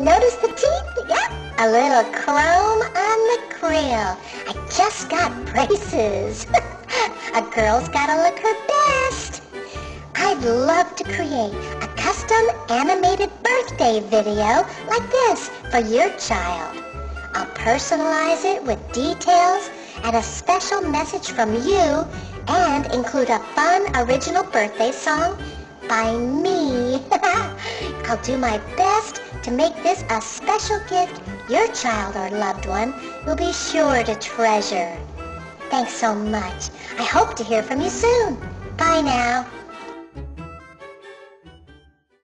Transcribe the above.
Notice the teeth? Yep, a little chrome on the grill. I just got braces. a girl's gotta look her best. I'd love to create a custom animated birthday video like this for your child. I'll personalize it with details and a special message from you and include a fun original birthday song by me. I'll do my best to make this a special gift your child or loved one will be sure to treasure. Thanks so much. I hope to hear from you soon. Bye now.